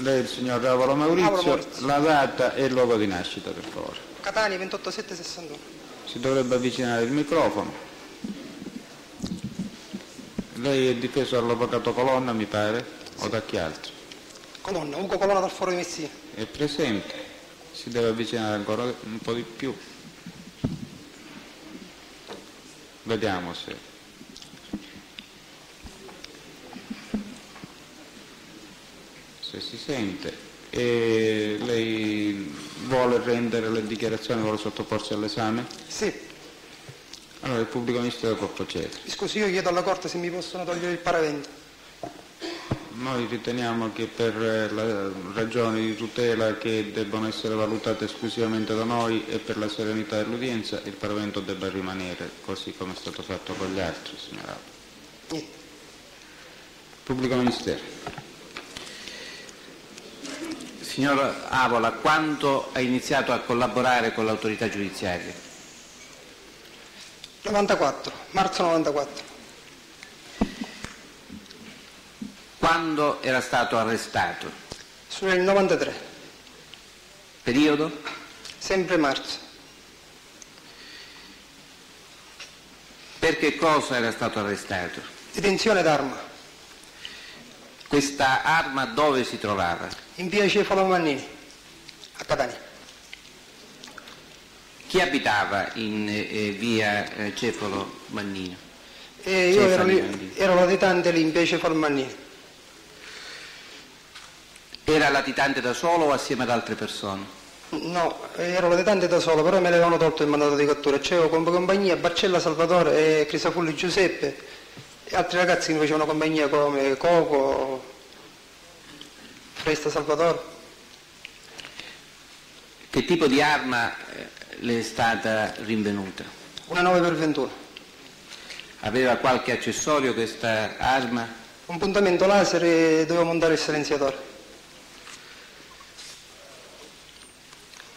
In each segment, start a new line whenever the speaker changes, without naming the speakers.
Lei, il signor Ravolo Maurizio,
Maurizio.
la data e il luogo di nascita, per favore.
Catania 28761.
Si dovrebbe avvicinare il microfono. Lei è difeso dall'avvocato Colonna, mi pare, o da chi altro?
Colonna, Ugo Colonna dal Foro di Messina.
È presente, si deve avvicinare ancora un po' di più. Vediamo se... se si sente. E lei vuole rendere le dichiarazioni, vuole sottoporsi all'esame?
Sì,
Allora il pubblico ministero può procedere.
scusi, io chiedo alla Corte se mi possono togliere il paravento.
Noi riteniamo che per eh, ragioni di tutela che debbono essere valutate esclusivamente da noi e per la serenità dell'udienza il Parlamento debba rimanere così come è stato fatto con gli altri, signora.
Niente.
Pubblico Ministero.
Signor Avola, quando ha iniziato a collaborare con l'autorità giudiziaria?
94, marzo 94.
Quando era stato arrestato?
Sono nel 93,
Periodo?
sempre marzo.
Per che cosa era stato arrestato?
Detenzione d'arma.
Questa arma dove si trovava?
In via Cefalo Mannini, a Catania.
Chi abitava in eh, via eh, Cefalo Mannino?
E io ero, lì, ero latitante lì in via Cefalo Mannini.
Era latitante da solo o assieme ad altre persone?
No, ero latitante da solo, però me l'avevano tolto il mandato di cattura. C'avevo come compagnia Barcella Salvatore e Crisafulli Giuseppe e altri ragazzi che mi facevano compagnia come Coco, Fresta Salvatore.
Che tipo di arma eh, le è stata rinvenuta?
Una 9 per 21.
Aveva qualche accessorio questa arma?
Un puntamento laser e dovevo montare il silenziatore.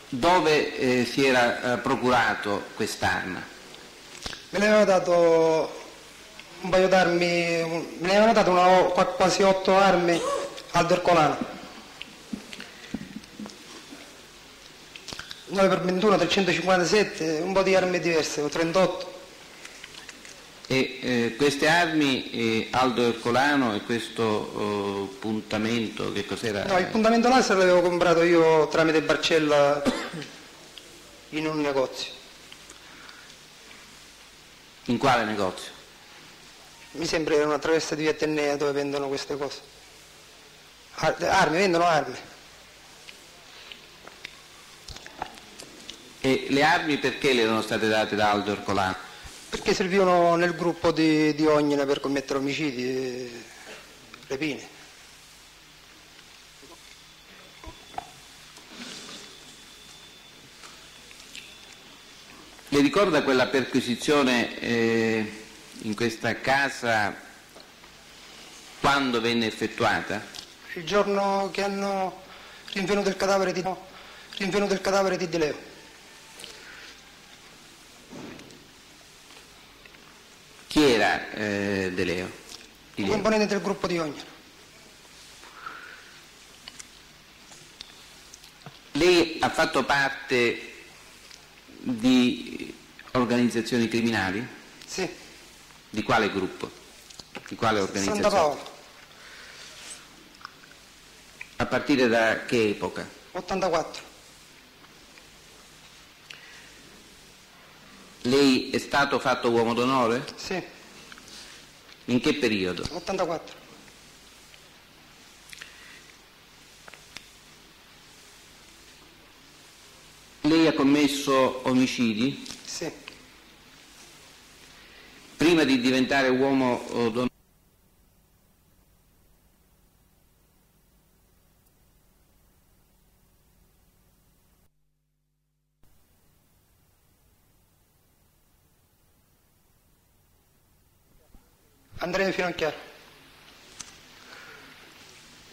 Dove eh, si era eh, procurato quest'arma?
Me ne avevano dato un paio d'armi, me ne avevano dato una- qua- quasi otto armi al Dercolano. 9 per 21, 357, un po' di armi diverse, 38.
E eh, queste armi, eh, Aldo Ercolano e questo eh, puntamento, che cos'era?
No, il puntamento laser l'avevo comprato io tramite Barcella in un negozio.
In quale negozio?
Mi sembra era una traversa di via Tennea dove vendono queste cose. Ar- Armi, vendono armi.
E le armi perché le erano state date da Aldo Ercolano?
Perché servivano nel gruppo di, di Ognina per commettere omicidi e rapine.
Le ricorda quella perquisizione eh, in questa casa quando venne effettuata?
Il giorno che hanno rinvenuto il cadavere di, no, rinvenuto il cadavere di De Leo.
Chi era eh, De Leo? Di
un
Leo?
componente del gruppo di Ognina.
Lei ha fatto parte di organizzazioni criminali?
Sì,
Di quale gruppo? Di quale organizzazione?
Santa Paola,
A partire da che epoca?
84.
Lei è stato fatto uomo d'onore?
Sì,
In che periodo?
84.
Lei ha commesso omicidi
Sì,
prima di diventare uomo eh, d'onore?
Andrea Finocchiaro.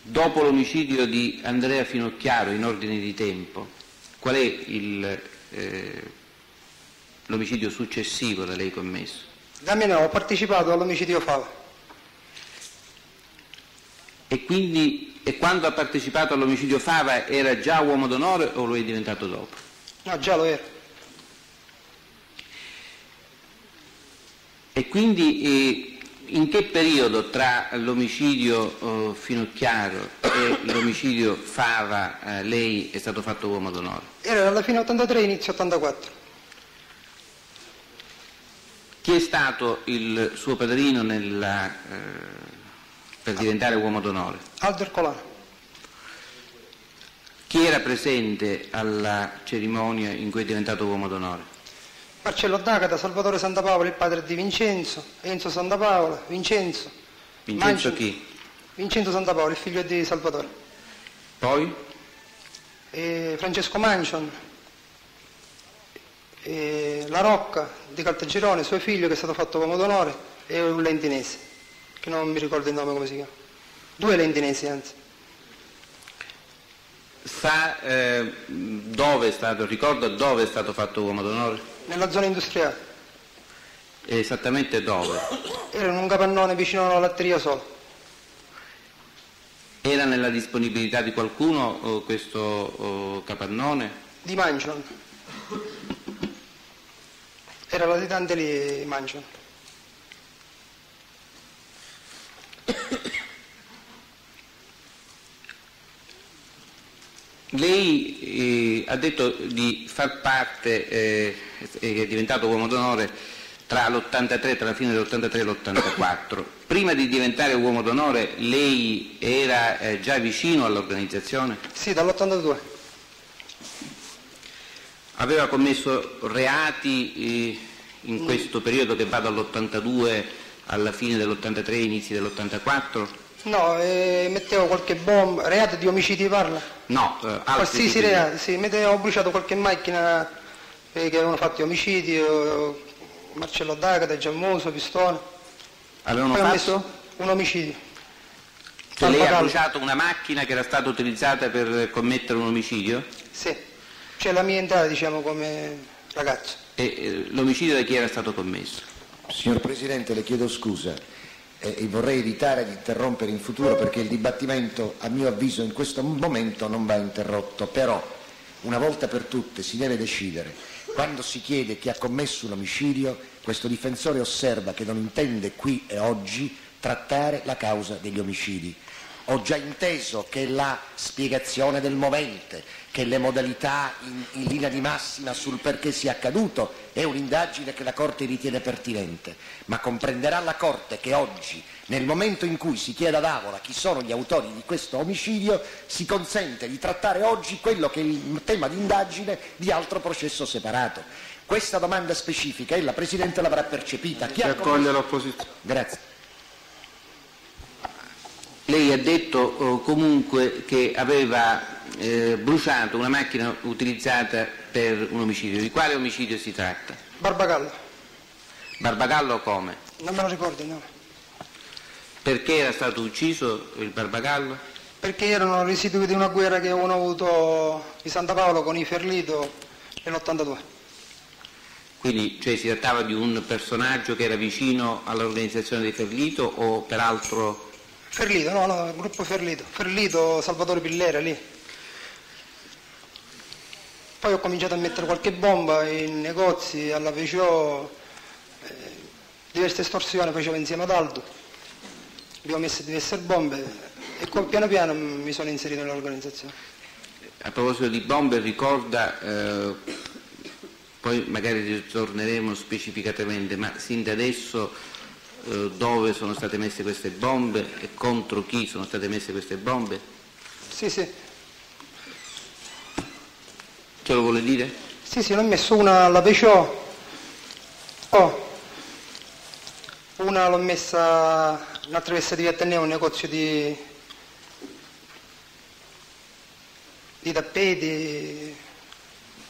Dopo l'omicidio di Andrea Finocchiaro in ordine di tempo, qual è il, eh, l'omicidio successivo da lei commesso?
Da me no, ho partecipato all'omicidio Fava.
E quindi E quando ha partecipato all'omicidio Fava era già uomo d'onore o lo è diventato dopo?
No, già lo era.
E quindi eh, in che periodo tra l'omicidio eh, Finocchiaro e l'omicidio Fava eh, lei è stato fatto uomo d'onore?
Era alla fine 83, inizio 84.
Chi è stato il suo padrino nella, eh, per diventare uomo d'onore?
Aldo Ercolano.
Chi era presente alla cerimonia in cui è diventato uomo d'onore?
Marcello D'Agata, Salvatore Santapaola, il padre di Vincenzo, Enzo Santapaola, Vincenzo.
Vincenzo
Mangio-
chi?
Vincenzo Santapaola, il figlio di Salvatore.
Poi?
E Francesco Mancion, La Rocca di Caltagirone, suo figlio che è stato fatto uomo d'onore, e un lentinese, che non mi ricordo il nome come si chiama. Due lentinesi anzi.
Sa eh, dove è stato, ricorda dove è stato fatto uomo d'onore?
Nella zona industriale.
E esattamente dove?
Era in un capannone vicino alla latteria solo.
Era nella disponibilità di qualcuno oh, questo oh, capannone?
Di Mancion. Era latitante lì Mancion.
Lei eh, ha detto di far parte, eh, è diventato uomo d'onore tra l'83, tra la fine dell'83 e l'84. Prima di diventare uomo d'onore lei era eh, già vicino all'organizzazione?
Sì, dall'82.
Aveva commesso reati eh, in questo periodo che va dall'82 alla fine dell'83, inizi dell'84?
No, eh, mettevo qualche bomba, reato di omicidi parla?
No, eh, altri
Qualsiasi
di-
reato, sì, mettevo, ho bruciato qualche macchina eh, che avevano fatto omicidi, eh, Marcello D'Agata, Giammoso, Pistone.
Avevano
Poi
fatto?
messo un omicidio.
Cioè lei ha bruciato una macchina che era stata utilizzata per commettere un omicidio?
Sì, cioè la mia entrata diciamo come ragazzo.
E eh, l'omicidio da chi era stato commesso?
Signor Presidente, le chiedo scusa e vorrei evitare di interrompere in futuro perché il dibattimento, a mio avviso, in questo momento non va interrotto, però una volta per tutte si deve decidere. Quando si chiede chi ha commesso un omicidio, questo difensore osserva che non intende qui e oggi trattare la causa degli omicidi. Ho già inteso che la spiegazione del movente, che le modalità in, in linea di massima sul perché sia accaduto è un'indagine che la Corte ritiene pertinente, ma comprenderà la Corte che oggi, nel momento in cui si chiede ad Avola chi sono gli autori di questo omicidio, si consente di trattare oggi quello che è il tema di indagine di altro processo separato. Questa domanda specifica ella, Presidente, l'avrà percepita. Chi
accoglie
commesso-
l'opposizione.
Grazie.
Lei ha detto eh, comunque che aveva eh, bruciato una macchina utilizzata per un omicidio. Di quale omicidio si tratta?
Barbagallo,
Barbagallo come?
non me lo ricordo il nome.
Perché era stato ucciso il Barbagallo?
Perché erano residui di una guerra che avevano avuto di Santa Paolo con i Ferlito nell'82.
Quindi cioè, si trattava di un personaggio che era vicino all'organizzazione dei Ferlito o peraltro
Ferlito, no, no, il gruppo Ferlito. Ferlito, Salvatore Pillera lì. Poi ho cominciato a mettere qualche bomba in negozi, alla Peugeot, eh, diverse estorsioni facevo insieme ad Aldo. Abbiamo messo diverse bombe e poi piano piano mi sono inserito nell'organizzazione.
A proposito di bombe, ricorda, eh, poi magari ritorneremo specificatamente, ma sin da adesso eh, dove sono state messe queste bombe e contro chi sono state messe queste bombe?
Sì, sì,
Ce lo vuole dire?
sì, sì, ne ho messo una alla Peugeot, oh, una l'ho messa in altra veste di Ateneo, un negozio di, di tappeti,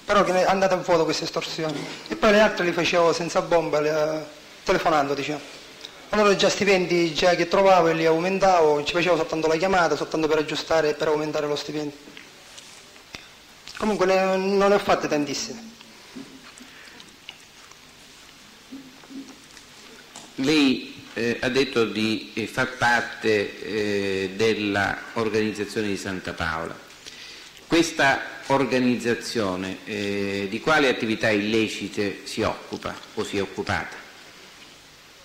però che è andata in foto queste estorsioni. E poi le altre le facevo senza bomba, le- telefonando diciamo. Allora già stipendi già che trovavo e li aumentavo, ci facevo soltanto la chiamata, soltanto per aggiustare per aumentare lo stipendio. Comunque ne- non ne ho fatte tantissime.
Lei eh, ha detto di eh, far parte eh, dell'organizzazione di Santa Paola. Questa organizzazione eh, di quali attività illecite si occupa o si è occupata?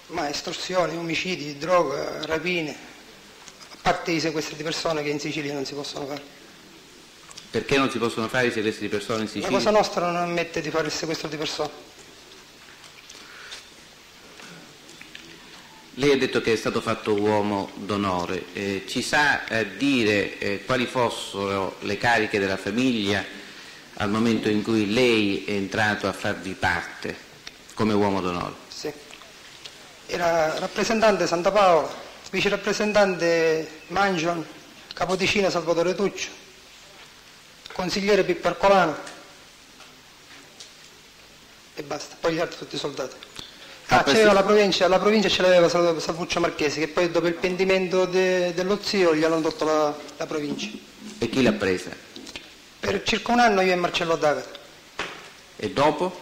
Ma estorsioni, omicidi, droga, rapine, a parte i sequestri di persone che in Sicilia non si possono fare.
Perché non si possono fare i sequestri di persone in
La
Sicilia?
Cosa Nostra non ammette di fare il sequestro di persone.
Lei ha detto che è stato fatto uomo d'onore, eh, ci sa eh, dire eh, quali fossero le cariche della famiglia al momento in cui lei è entrato a farvi parte come uomo d'onore?
Sì. Era rappresentante Santa Paola, vice rappresentante Mangion, capodicina Salvatore Tuccio, consigliere Pippo Arcolano e basta, poi gli altri tutti soldati.
Ah,
Ah, c'aveva la provincia, la provincia ce l'aveva Sal- Salvuccio Marchesi, che poi dopo il pentimento de- dello zio gli hanno tolto la, la provincia.
E chi l'ha presa?
Per circa un anno io e Marcello D'Agata.
E dopo?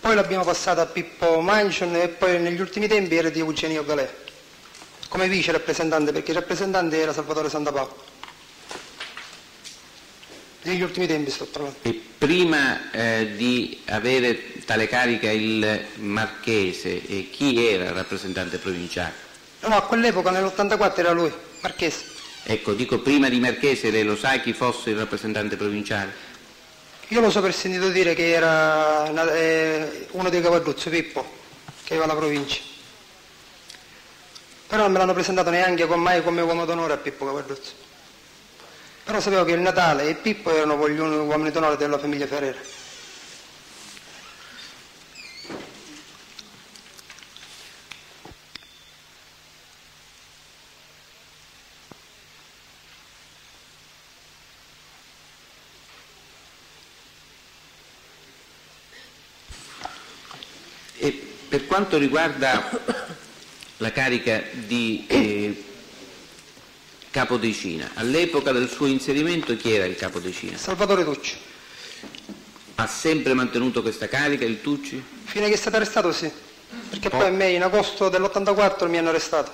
Poi l'abbiamo passata a Pippo Mansion e poi negli ultimi tempi era di Eugenio Galè, come vice rappresentante, perché il rappresentante era Salvatore Santapaolo. Negli ultimi tempi sto parlando.
E prima eh, di avere tale carica il Marchese, e chi era il rappresentante provinciale?
No, no, a quell'epoca nell'84 era lui, Marchese.
Ecco, dico prima di Marchese, lei lo sa chi fosse il rappresentante provinciale?
Io lo so per sentito dire che era eh, uno dei Cavalluzzi, Pippo, che aveva la provincia. Però non me l'hanno presentato neanche con mai come uomo d'onore a Pippo Cavalluzzi. Però sapevo che il Natale e Pippo erano gli uomini d'onore della famiglia Ferrera.
Per quanto riguarda la carica di eh, capodecina, all'epoca del suo inserimento chi era il capodecina?
Salvatore Tucci.
Ha sempre mantenuto questa carica il Tucci?
Fino a che è stato arrestato sì, perché
Oh.
poi a me in agosto dell'84 mi hanno arrestato.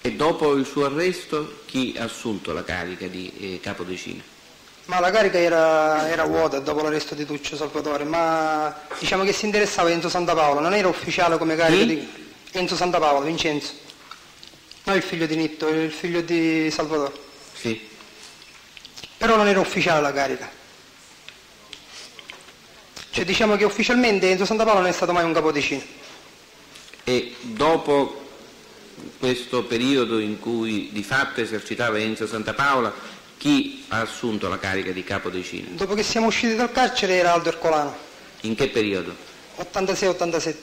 E dopo il suo arresto chi ha assunto la carica di eh, capodecina?
Ma la carica era, era vuota dopo l'arresto di Tuccio Salvatore, ma diciamo che si interessava Enzo Santapaolo, non era ufficiale come carica
Chi?
di Enzo Santapaolo, Vincenzo. Non il figlio di Nitto, il figlio di Salvatore.
Sì.
Però non era ufficiale la carica. Cioè diciamo che ufficialmente Enzo Santapaolo non è stato mai un capodicino.
E dopo questo periodo in cui di fatto esercitava Enzo Santapaola, chi ha assunto la carica di capodecina?
Dopo che siamo usciti dal carcere era Aldo Ercolano,
In che periodo?
86-87.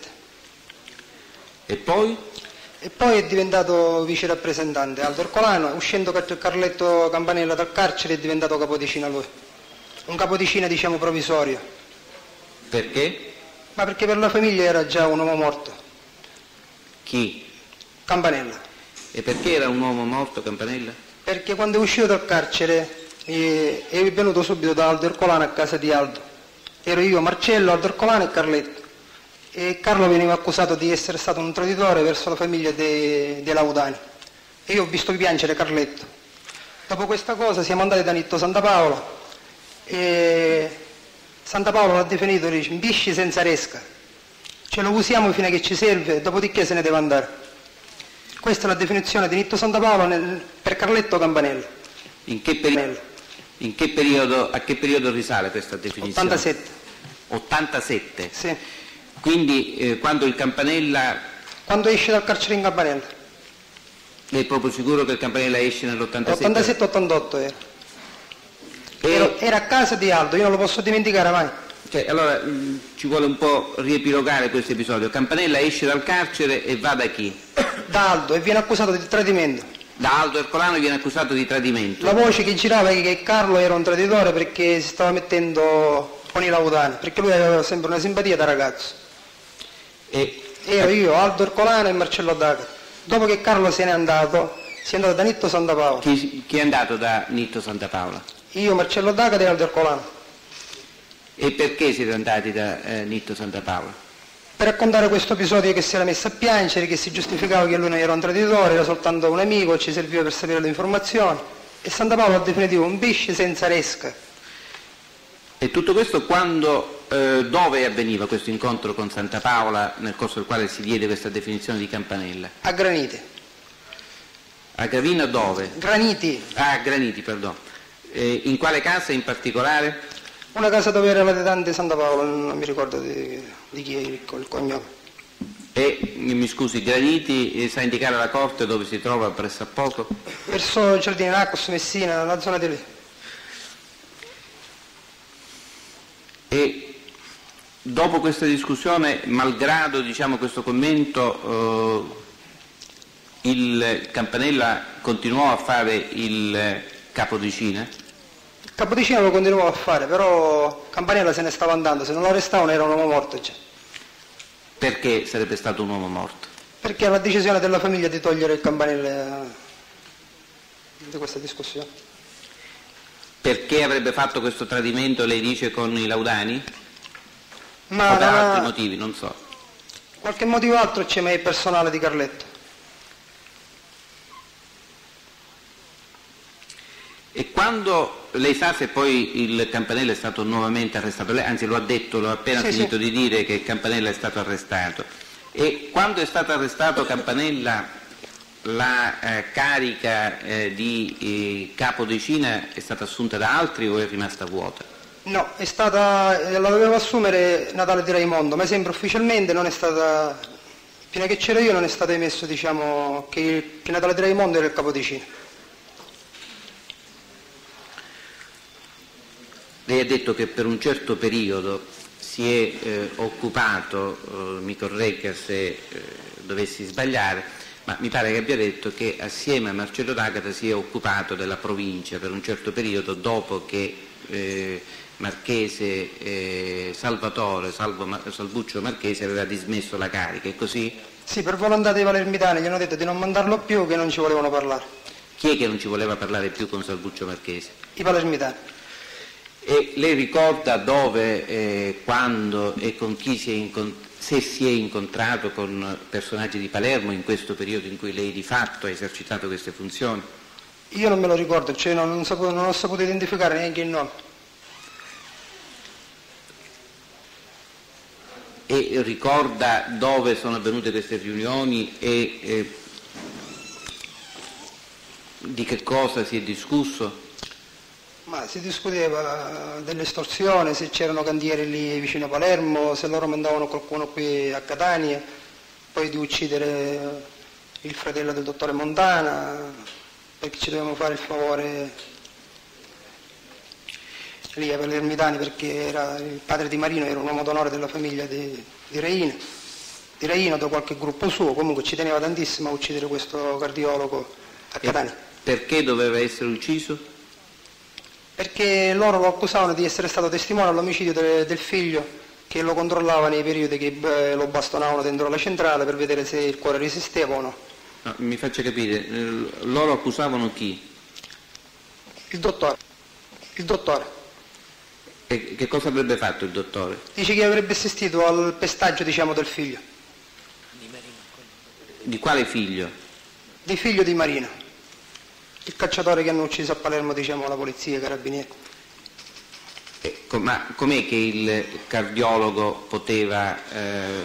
E poi?
E poi è diventato vice rappresentante Aldo Ercolano, uscendo Car- Carletto Campanella dal carcere è diventato capodicina lui. Un capodicina diciamo provvisorio,
Perché?
ma perché per la famiglia era già un uomo morto,
Chi?
Campanella.
E perché era un uomo morto Campanella?
Perché quando è uscito dal carcere è venuto subito da Aldo Ercolano a casa di Aldo. Ero io, Marcello, Aldo Ercolano e Carletto. E Carlo veniva accusato di essere stato un traditore verso la famiglia dei, dei Laudani. E io ho visto piangere Carletto. Dopo questa cosa siamo andati da Nitto Santa Paola e Santa Paola l'ha definito dice, bisci senza resca. Ce lo usiamo fino a che ci serve, dopodiché se ne deve andare. Questa è la definizione di Nitto Santa Paola nel- per Carletto Campanello.
In che, peri- in che periodo, a che periodo risale questa definizione?
87,
87.
sì.
Quindi eh, quando il Campanella,
Quando esce dal carcere in Campanella?
è proprio sicuro che il Campanella esce nell'87?
87-88 era.
E-
Ero- Era a casa di Aldo, io non lo posso dimenticare mai.
Cioè, allora mh, ci vuole un po' riepilogare questo episodio. Campanella esce dal carcere e va da chi?
Da Aldo e viene accusato di tradimento.
Da Aldo Ercolano viene accusato di tradimento.
La voce che girava è che Carlo era un traditore perché si stava mettendo con i laudani, perché lui aveva sempre una simpatia da ragazzo.
E,
Ero io, Aldo Ercolano e Marcello Daga. Dopo che Carlo se n'è andato, si è andato da Nitto Santa Paola.
chi, chi è andato da Nitto Santa Paola?
Io, Marcello Daga e Aldo Ercolano.
E perché siete andati da eh, Nitto Santa Paola?
per raccontare questo episodio che si era messo a piangere, che si giustificava che lui non era un traditore, era soltanto un amico, ci serviva per sapere le informazioni. E Santa Paola ha definitivo un pesce senza resca.
E tutto questo quando, eh, dove avveniva questo incontro con Santa Paola nel corso del quale si diede questa definizione di campanella?
A Granite.
A Gravina dove?
Graniti,
Ah, a Graniti, perdono. Eh, in quale casa in particolare?
una casa dove era la detante Santa Paola, non mi ricordo di, di chi è il, il cognome.
E mi scusi, Graniti eh, sa indicare la corte dove si trova presso a poco?
Verso Giardini Nacos, Messina, la zona di lì.
E dopo questa discussione, malgrado diciamo, questo commento, eh, il Campanella continuò a fare il capodicina?
Capodicino lo continuavo a fare, però Campanella se ne stava andando, se non lo restavano era un uomo morto già.
Perché sarebbe stato un uomo morto?
Perché la decisione della famiglia di togliere il Campanella eh, di questa discussione.
Perché avrebbe fatto questo tradimento, lei dice, con i Laudani?
Ma
o per altri motivi, non so.
qualche motivo altro c'è, ma è personale di Carletto.
E quando lei sa se poi il Campanella è stato nuovamente arrestato, lei anzi lo ha detto, l'ho appena
Sì,
finito
sì.
di dire che Campanella è stato arrestato. E quando è stato arrestato Campanella la eh, carica eh, di eh, capodecina è stata assunta da altri o è rimasta vuota?
No, è stata, eh, la dovevo assumere Natale di Raimondo, ma sempre ufficialmente non è stata, fino a che c'ero io non è stato emesso diciamo, che, che Natale di Raimondo era il capodicino.
Lei ha detto che per un certo periodo si è eh, occupato, eh, mi corregga se eh, dovessi sbagliare, ma mi pare che abbia detto che assieme a Marcello D'Agata si è occupato della provincia per un certo periodo dopo che eh, Marchese eh, Salvatore, Salvo Salvuccio Marchese aveva dismesso la carica, è così?
Sì, per volontà dei palermitani gli hanno detto di non mandarlo più, che non ci volevano parlare.
Chi è che non ci voleva parlare più con Salvuccio Marchese?
I palermitani.
E lei ricorda dove, eh, quando e con chi si è incont- se si è incontrato con personaggi di Palermo in questo periodo in cui lei di fatto ha esercitato queste funzioni?
Io non me lo ricordo, cioè non, non sapevo- non ho saputo identificare neanche il nome.
E ricorda dove sono avvenute queste riunioni e eh, di che cosa si è discusso?
Ma si discuteva dell'estorsione, se c'erano cantieri lì vicino a Palermo, se loro mandavano qualcuno qui a Catania, poi di uccidere il fratello del dottore Montana, perché ci dovevamo fare il favore lì a Palermitani perché era il padre di Marino era un uomo d'onore della famiglia di, di Reino, di Reino da qualche gruppo suo, comunque ci teneva tantissimo a uccidere questo cardiologo a
E
Catania.
perché doveva essere ucciso?
Perché loro lo accusavano di essere stato testimone all'omicidio de- del figlio che lo controllava nei periodi che eh, lo bastonavano dentro la centrale per vedere se il cuore resisteva o no.
No, mi faccia capire, eh, loro accusavano chi?
Il dottore, il dottore,
E che cosa avrebbe fatto il dottore?
dice che avrebbe assistito al pestaggio diciamo, del figlio,
Di quale figlio?
di figlio di Marino, il cacciatore che hanno ucciso a Palermo diciamo, la polizia, i carabinieri.
Eh, co- ma com'è che il cardiologo poteva, eh,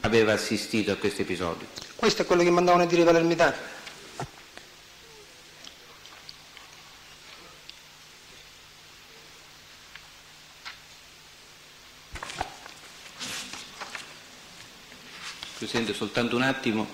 aveva assistito a questo episodio?
Questo è quello che mandavano a dire i palermitani.
Presidente, soltanto un attimo.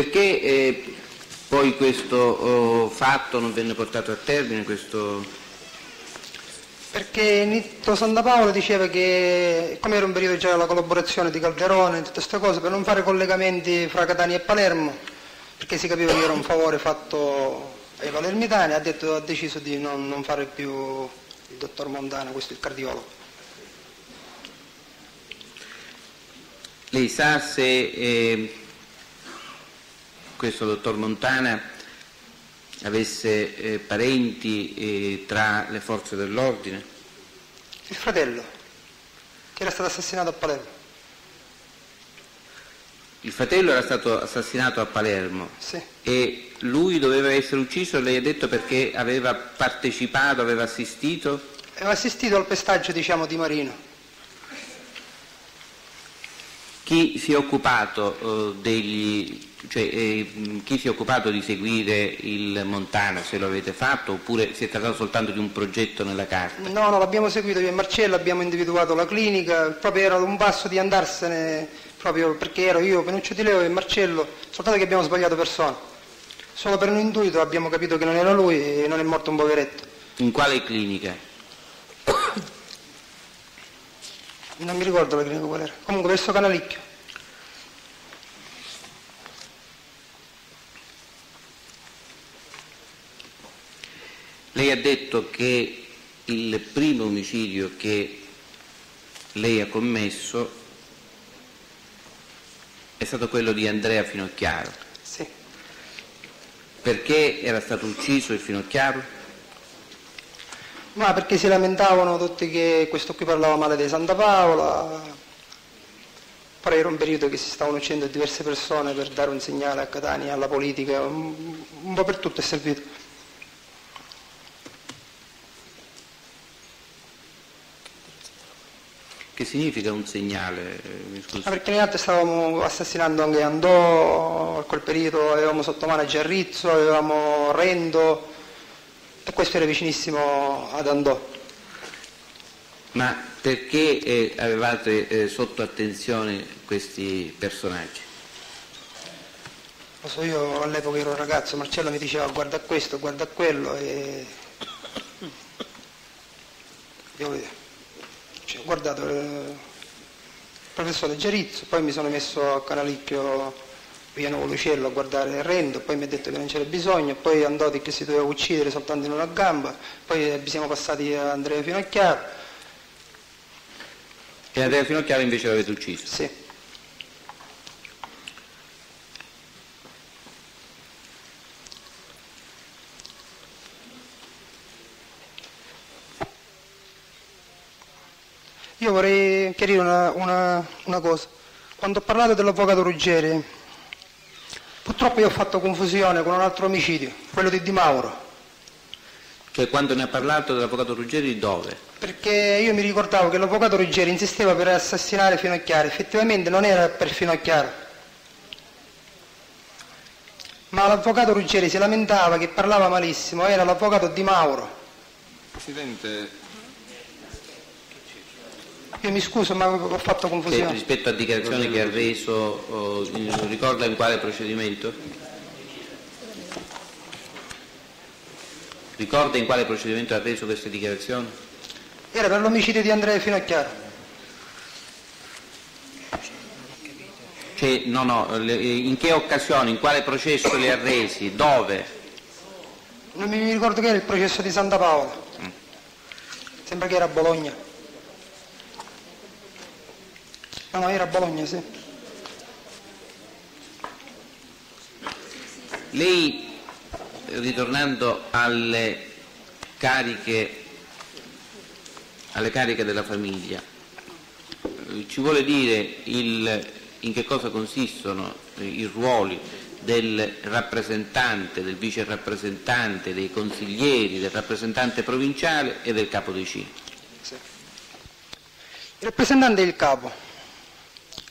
Perché eh, poi questo oh, fatto non venne portato a termine? Questo...
Perché Nitto Santa Paola diceva che, come era un periodo già della collaborazione di Calderone e tutte queste cose, per non fare collegamenti fra Catania e Palermo, perché si capiva che era un favore fatto ai palermitani, ha, detto, ha deciso di non, non fare più il dottor Montana, questo è il cardiologo.
Lei sa se eh, questo dottor Montana avesse eh, parenti eh, tra le forze dell'ordine?
Il fratello, che era stato assassinato a Palermo.
Il fratello era stato assassinato a Palermo
Sì.
e lui doveva essere ucciso, lei ha detto perché aveva partecipato, aveva assistito?
Aveva assistito al pestaggio, diciamo, di Marino.
Chi si è occupato, eh, degli, cioè, eh, chi si è occupato di seguire il Montana, se lo avete fatto, oppure si è trattato soltanto di un progetto nella carta?
No, no, l'abbiamo seguito io e Marcello, abbiamo individuato la clinica, proprio era un passo di andarsene, proprio perché ero io, Penuccio Di Leo e Marcello, soltanto che abbiamo sbagliato persona. Solo per un intuito abbiamo capito che non era lui e non è morto un poveretto.
In quale clinica?
Non mi ricordo la clinica qual era. Comunque verso Canalicchio.
Lei ha detto che il primo omicidio che lei ha commesso è stato quello di Andrea Finocchiaro.
Sì.
Perché era stato ucciso il Finocchiaro?
Ma perché si lamentavano tutti che questo qui parlava male di Santa Paola. Poi era un periodo che si stavano uccidendo diverse persone per dare un segnale a Catania, alla politica, un, po' per tutto è servito.
Che significa un segnale?
Ma perché noi altri stavamo assassinando anche Andò, a quel periodo avevamo sotto mano Gerrizzo, avevamo Rendo e questo era vicinissimo ad Andò.
Ma perché eh, avevate eh, sotto attenzione questi personaggi?
Lo so, io all'epoca ero un ragazzo, Marcello mi diceva guarda questo, guarda quello e io cioè, ho guardato eh, il professore Gerizzo, poi mi sono messo a Canalicchio via Nuovo Lucello a guardare Rendo, poi mi ha detto che non c'era bisogno, poi Andoti che si doveva uccidere soltanto in una gamba, poi eh, siamo passati a Andrea Finocchiaro,
E Andrea Finocchiaro invece l'avete ucciso?
sì. Io vorrei chiarire una, una- una cosa. Quando ho parlato dell'avvocato Ruggeri, purtroppo io ho fatto confusione con un altro omicidio, quello di Di Mauro,
Cioè quando ne ha parlato dell'avvocato Ruggeri dove?
perché io mi ricordavo che l'avvocato Ruggeri insisteva per assassinare Finocchiaro, effettivamente non era per Finocchiaro. Ma l'avvocato Ruggeri si lamentava che parlava malissimo, era l'avvocato Di Mauro.
Presidente,
Io mi scuso ma ho fatto confusione.
rispetto a dichiarazioni che ha reso, oh, ricorda in quale procedimento? Ricorda in quale procedimento ha reso queste dichiarazioni?
Era per l'omicidio di Andrea Finocchiaro.
Cioè, no, no, in che occasione, in quale processo le ha resi, dove?
Non mi ricordo che era il processo di Santa Paola. Sembra che era a Bologna. No, no, era a Bologna, sì.
Lei, ritornando alle cariche, alle cariche della famiglia, ci vuole dire il- in che cosa consistono i ruoli del rappresentante, del vice rappresentante, dei consiglieri, del rappresentante provinciale e del capo decina.
Il rappresentante è il capo.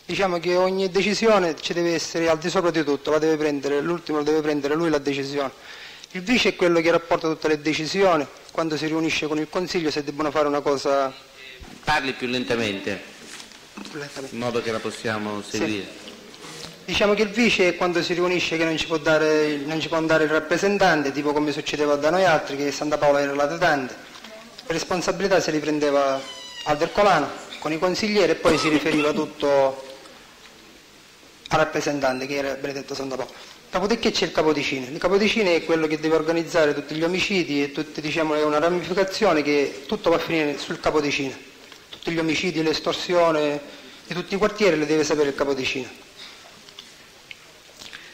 Diciamo che ogni decisione ci deve essere al di sopra di tutto, la deve prendere, l'ultimo lo deve prendere lui la decisione. Il vice è quello che rapporta tutte le decisioni, quando si riunisce con il consiglio se debbono fare una cosa
Parli più lentamente,
lentamente.
in modo che la possiamo seguire.
Diciamo che il vice quando si riunisce che non ci può, dare, non ci può andare il rappresentante, tipo come succedeva da noi altri, che Santa Paola era latitante. Le responsabilità se li prendeva Aldercolano con i consiglieri e poi si riferiva tutto al rappresentante che era Benedetto Santa. Dopodiché c'è il capodicine. Il capodicine è quello che deve organizzare tutti gli omicidi e tutti, diciamo, è una ramificazione che tutto va a finire sul capodicine. Tutti gli omicidi, le estorsioni di tutti i quartieri le deve sapere il capodicine.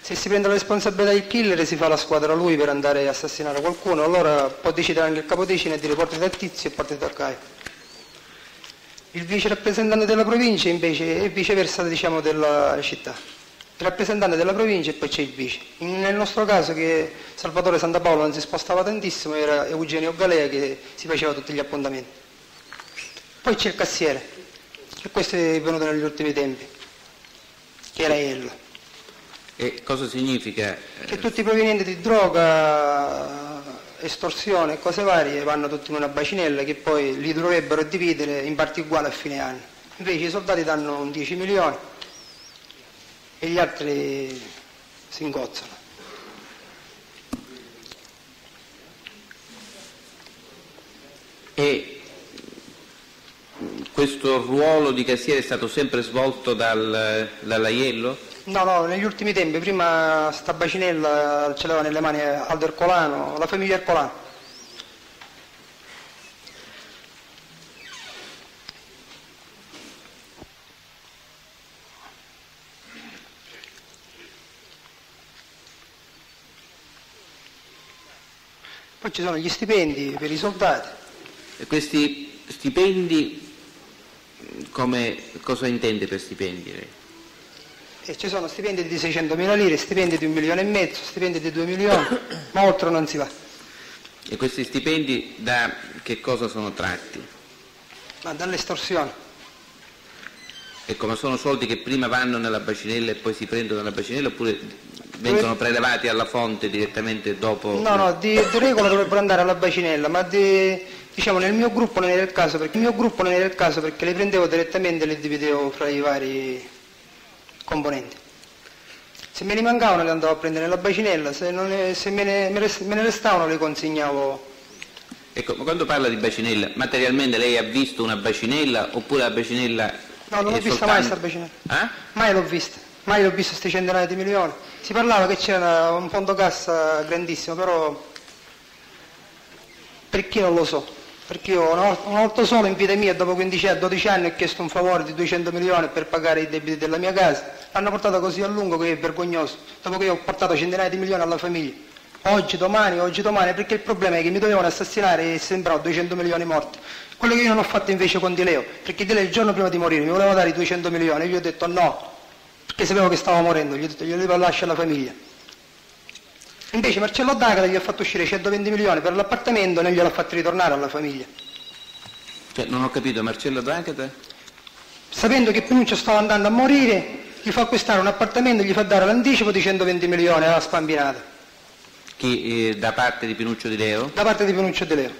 Se si prende la responsabilità del killer si fa la squadra lui per andare a assassinare qualcuno, allora può decidere anche il capodicine e dire porti dal tizio e porti dal Caio. Il vice rappresentante della provincia invece è viceversa diciamo, della città. Il rappresentante della provincia e poi c'è il vice. In- nel nostro caso che Salvatore Santa Paolo non si spostava tantissimo era Eugenio Galea che si faceva tutti gli appuntamenti. Poi c'è il cassiere, che questo è venuto negli ultimi tempi, che era Ello
E cosa significa?
che tutti i provenienti di droga, estorsione e cose varie vanno tutti in una bacinella che poi li dovrebbero dividere in parti uguali a fine anno. Invece i soldati danno 10 milioni e gli altri si ingozzano.
E questo ruolo di cassiere è stato sempre svolto dal, dall'Aiello?
No, no, negli ultimi tempi, prima sta bacinella ce l'aveva nelle mani Aldo Ercolano, la famiglia Ercolano. Poi ci sono gli stipendi per i soldati.
E questi stipendi, come, cosa intende per stipendi? lei?
E ci sono stipendi di 600.000 lire, stipendi di un milione e mezzo, stipendi di 2 milioni, ma oltre non si va.
E questi stipendi da che cosa sono tratti?
Ma dall'estorsione.
E come sono soldi che prima vanno nella bacinella e poi si prendono nella bacinella oppure vengono prelevati alla fonte direttamente dopo?
No, no, di, di regola dovrebbero andare alla bacinella, ma di- diciamo nel mio gruppo non era il caso, perché il mio gruppo non era il caso perché le prendevo direttamente e le dividevo fra i vari componenti. Se me ne mancavano le andavo a prendere nella bacinella, se, non ne, se me, ne, me ne restavano le consegnavo.
Ecco, ma quando parla di bacinella, materialmente lei ha visto una bacinella oppure la bacinella
No, non l'ho vista mai
soltanto-
sta bacinella.
Eh?
Mai l'ho vista, mai l'ho vista questi centinaia di milioni. Si parlava che c'era un fondo cassa grandissimo, però per chi non lo so. Perché io una una volta solo in vita mia, dopo 15 anni, 12 anni, ho chiesto un favore di 200 milioni per pagare i debiti della mia casa. L'hanno portata così a lungo che è vergognoso, dopo che io ho portato centinaia di milioni alla famiglia. Oggi, domani, oggi, domani, perché il problema è che mi dovevano assassinare e sembrano 200 milioni morti. Quello che io non ho fatto invece con Di Leo, perché Di Leo il giorno prima di morire mi voleva dare i 200 milioni e io gli ho detto no, perché sapevo che stava morendo, gli ho detto glielo devo lasciare alla famiglia. Invece Marcello D'Agata gli ha fatto uscire 120 milioni per l'appartamento e non gliel'ha fatti ritornare alla famiglia.
Cioè, non ho capito, Marcello D'Agata?
Sapendo che Pinuccio stava andando a morire, gli fa acquistare un appartamento e gli fa dare l'anticipo di 120 milioni alla spambinata,
Chi, eh, da parte di Pinuccio Di Leo?
da parte di Pinuccio De Leo.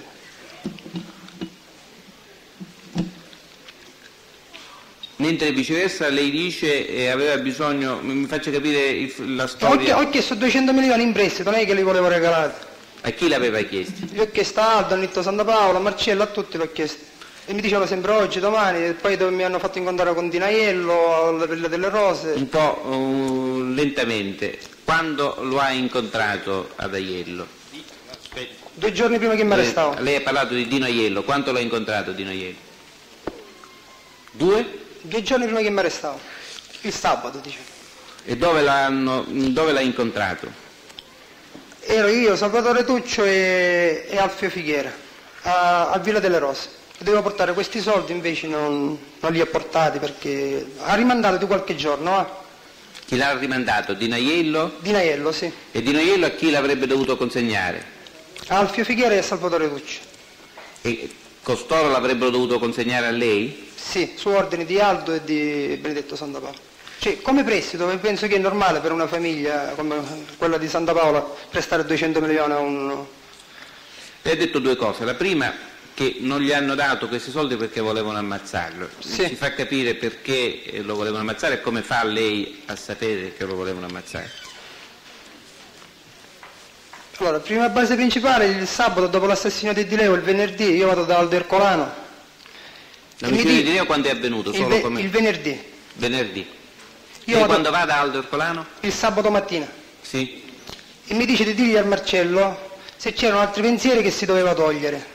Mentre viceversa lei dice eh, aveva bisogno, mi faccia capire il- la
Ho,
storia,
ho chiesto 200 milioni in prestito, non è che li volevo regalare.
a chi l'aveva chiesto?
Gli ho chiesto a Aldo, a Nitto Santa Paola, a Marcello, a tutti l'ho chiesto. E mi dicevano sempre oggi, domani, e poi dove mi hanno fatto incontrare con Dinaiello, alla Villa delle Rose.
Un po' uh, lentamente, quando lo ha incontrato ad Aiello?
Due giorni prima che mi.
Eh, Lei ha parlato di Dino Aiello, quanto l'ha incontrato Dino Aiello? Due?
Due giorni prima che mi arrestavano. Il sabato, diciamo.
E dove, l'hanno- dove l'ha incontrato?
Ero io, Salvatore Tuccio e, e Alfio Fighiera, a, a Villa delle Rose. Dovevo portare questi soldi, invece non, non li ho portati perché ha rimandato di qualche giorno, eh.
Chi l'ha rimandato? Dino Aiello?
Dinaiello, sì.
E Dino Aiello a chi l'avrebbe dovuto consegnare?
Alfio Fighiera e a Salvatore Tuccio.
E costoro l'avrebbero dovuto consegnare a lei?
Sì, su ordine di Aldo e di Benedetto Santa Paola. Cioè, come prestito, penso che è normale per una famiglia come quella di Santa Paola prestare 200 milioni a un...
Lei ha detto due cose. La prima, che non gli hanno dato questi soldi perché volevano ammazzarlo.
Sì.
Ci fa capire perché lo volevano ammazzare e come fa lei a sapere che lo volevano ammazzare?
Allora, prima base principale, il sabato dopo l'assassinio di Di Leo, il venerdì, io vado da Aldo Ercolano.
La
mi
missione
di-
Dio quando è avvenuto?
Il,
Solo
ve-
come...
il venerdì,
Venerdì.
Io vado-
quando va da Aldo Ercolano?
il sabato mattina.
Sì.
E mi dice di dirgli al Marcello se c'erano altri pensieri che si doveva togliere.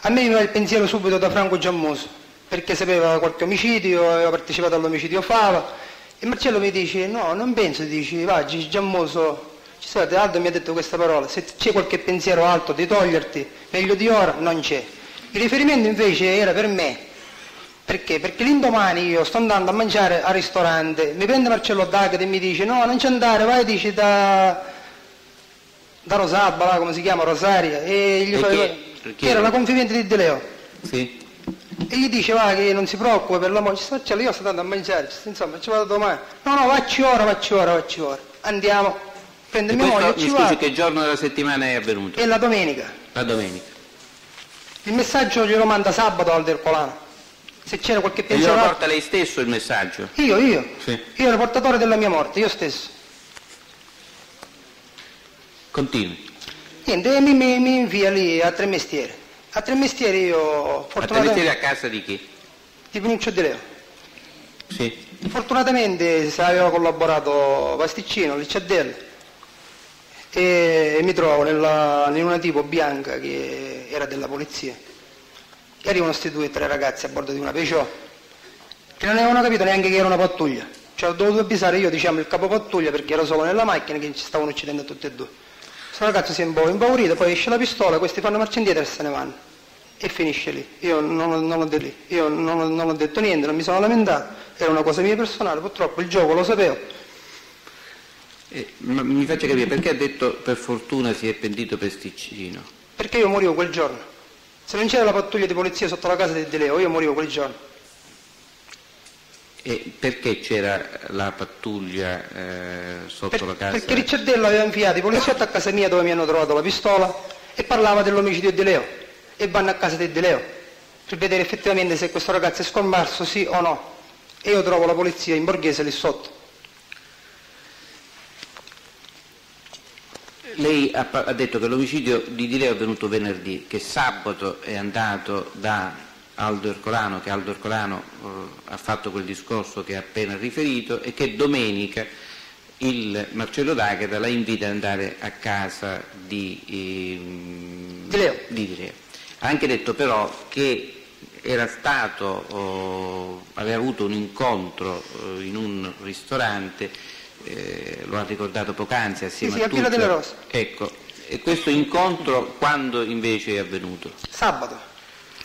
A me mi va il pensiero subito da Franco Giammoso, perché sapeva qualche omicidio, aveva partecipato all'omicidio Fava. E Marcello mi dice, no, non penso, dici, va, Gigi Giammoso, ci state, Aldo mi ha detto questa parola, se c'è qualche pensiero alto di toglierti, meglio di ora, non c'è. Il riferimento invece era per me, perché? Perché l'indomani io sto andando a mangiare al ristorante, mi prende Marcello Daggett e mi dice no, non c'è andare, vai dici da, da Rosalba, là, come si chiama, Rosaria, e gli fa, che, era la confidente di De Leo.
Sì.
E gli dice va che non si preoccupa per l'amore, ci sto Marcello, io sto andando a mangiare, insomma ci vado domani. No, no, vacci ora, vacci ora, vacci ora. Andiamo, prende
E
mia moglie, ci
scusi, che giorno della settimana è avvenuto?
E la domenica.
La domenica.
Il messaggio glielo manda sabato al Dercolano. Se c'era qualche
E glielo
pensiero
porta lei stesso il messaggio?
Io, io.
Sì.
Io ero portatore della mia morte, io stesso.
Continui.
Niente, mi, mi, mi invia lì a tre mestieri. A tre mestieri io,
A te
fortunatamente,
a casa di chi?
di Pinuccio di Leo.
Sì.
Fortunatamente aveva collaborato Pasticcino, Licciardello, e mi trovo nella- in una tipo bianca che era della polizia. E arrivano questi due o tre ragazzi a bordo di una Peugeot che non avevano capito neanche che era una pattuglia. Cioè ho dovuto avvisare io diciamo il capo pattuglia perché ero solo nella macchina che ci stavano uccidendo tutti e due. Questo ragazzo si è un po' impaurito, poi esce la pistola, questi fanno marcia indietro e se ne vanno. E finisce lì. Io non, non ho. Io non non ho detto niente, non mi sono lamentato, era una cosa mia personale, purtroppo il gioco lo sapevo.
Eh, ma mi faccia capire perché ha detto per fortuna si è pentito Pesticino?
Perché io morivo quel giorno. Se non c'era la pattuglia di polizia sotto la casa di De Leo, io morivo quel giorno.
E perché c'era la pattuglia eh, sotto
Per-
la casa?
perché Ricciardello aveva inviato i poliziotti a casa mia dove mi hanno trovato la pistola e parlava dell'omicidio di Leo. E vanno a casa di De Leo per vedere effettivamente se questo ragazzo è scomparso, sì o no. E io trovo la polizia in borghese lì sotto.
Lei ha, ha detto che l'omicidio di Di Leo è avvenuto venerdì, che sabato è andato da Aldo Ercolano, che Aldo Ercolano eh, ha fatto quel discorso che ha appena riferito e che domenica il Marcello D'Agata la invita ad andare a casa di, ehm,
Di Leo.
di Di Leo. Ha anche detto però che era stato, oh, aveva avuto un incontro eh, in un ristorante, eh, lo ha ricordato poc'anzi assieme
Sì, sì,
a
a
tutti.
delle Rose.
Ecco, e questo incontro quando invece è avvenuto?
Sabato.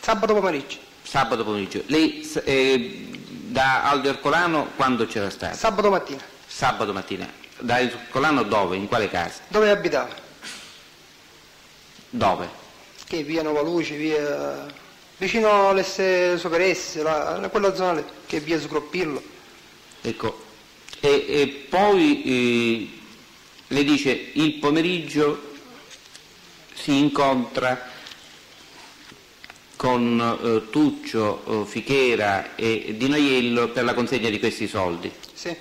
Sabato pomeriggio.
Sabato pomeriggio. Lei eh, da Aldo Ercolano quando c'era stato?
Sabato mattina.
Sabato mattina. Da Ercolano dove? In quale casa?
Dove abitava?
Dove?
Che via Nova Luce, via... Vicino all'S Super S, la- quella zona che via Sgroppillo.
Ecco, e, e poi eh, le dice il pomeriggio si incontra con eh, Tuccio, eh, Fichera e Di Noiello per la consegna di questi soldi.
Sì.